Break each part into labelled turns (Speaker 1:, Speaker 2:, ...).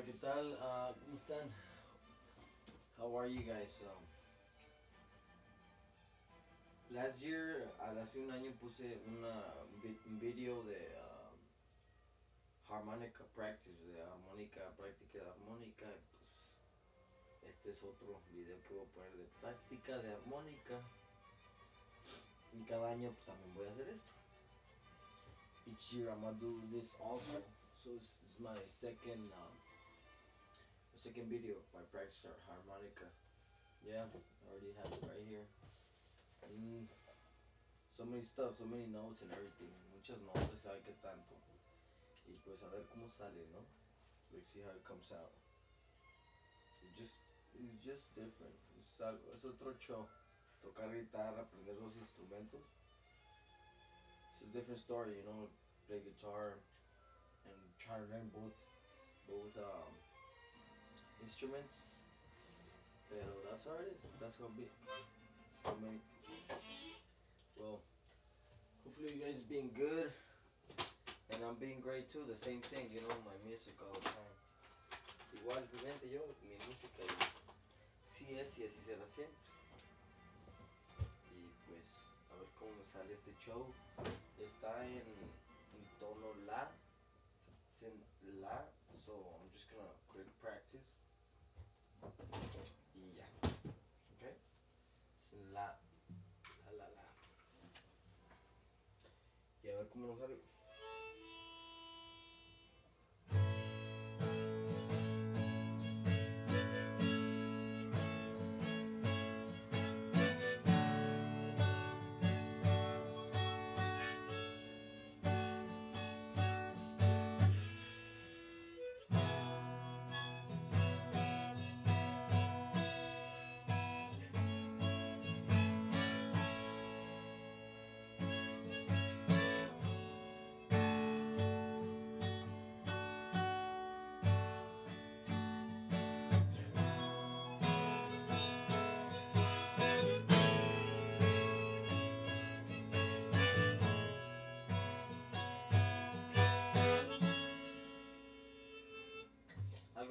Speaker 1: Hola, ¿qué tal? Ah, ¿Cómo están? How are you guys? Um, last year, hace un año puse una, un video de um, harmonica practice, de armónica, práctica de armónica. Pues este es otro video que voy a poner de práctica de armónica. Y cada año pues, también voy a hacer esto. Each year I'm gonna do this also. So this is my second um, second video my practice har- harmonica. Yeah, I already have it right here. Mm, so many stuff, so many notes and everything. Muchas notas, sabe qué tanto. Y pues a ver cómo sale, ¿no? Let's see how it comes out. It just, it's just different. Es, algo, es otro show. Tocar guitarra, aprender los instrumentos. It's a different story, you know. Play guitar and try to learn both, both um, instruments. Pero that's how it is. That's how be. So many. Well, hopefully you guys being good, and I'm being great too. The same thing, you know, my music all the time. Igualmente yo, mi música, sí es y así será siempre. Y pues, a ver cómo sale este show. Está en, en tono la, it's in la, so I'm just gonna quick practice. Y ya. En la, la, la, la. Y a ver cómo nos sale.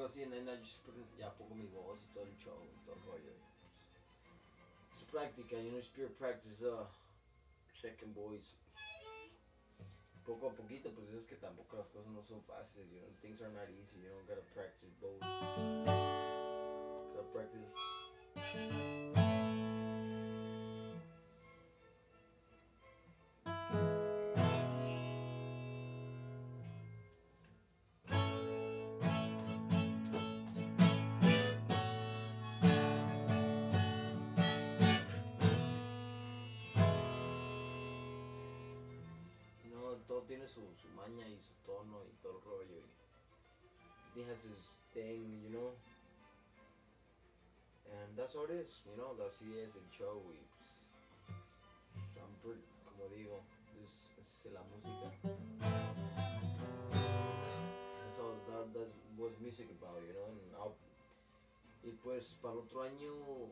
Speaker 1: Así, and then I just put in- ya pongo mi voz y todo el show y todo el rollo. y, pues, Es práctica, you know, spirit practice, uh, checking boys. Poco a poquito, pues es que tampoco las cosas no son fáciles, you know, things are not easy, you know, gotta practice both. Tiene su, su maña y su tono y todo el rollo. Y he has his thing, you know. And that's all it is, you know. Así es el show y pues, pretty- como digo, es, es la música. That's all that, that's what's music about, you know. And I'll- y pues para el otro año,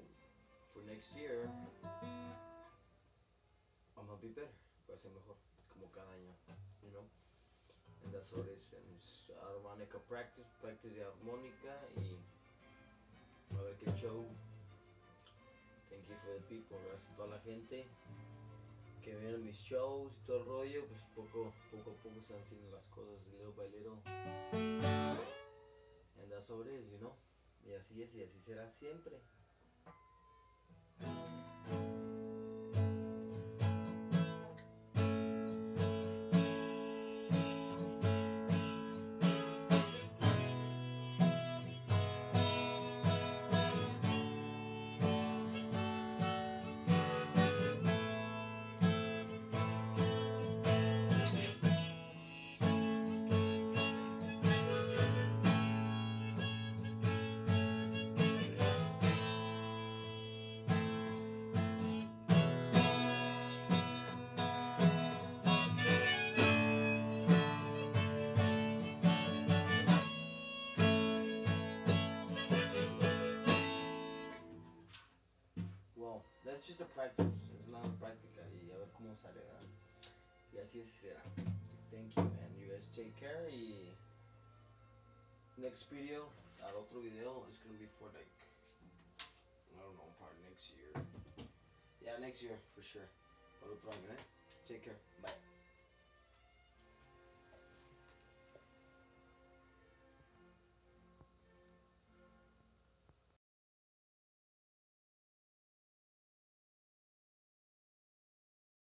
Speaker 1: for next year, I'm be better. Voy a ser mejor, como cada año, you know. And that's all it is. And it's armónica practice, practice de armónica y a ver qué show. Thank you for the people, gracias a toda la gente que vieron mis shows y todo el rollo, pues poco, poco a poco están haciendo las cosas little by little. And that's all it is, you know. Y así es y así será siempre. That's just a practice. Es una práctica y a ver cómo sale. ¿verdad? Y así es será. Thank you, man. You guys take care y next video, al otro video, it's gonna be for like, I don't know, probably next year. Yeah, next year for sure. Para otro año, eh? Take care. Bye.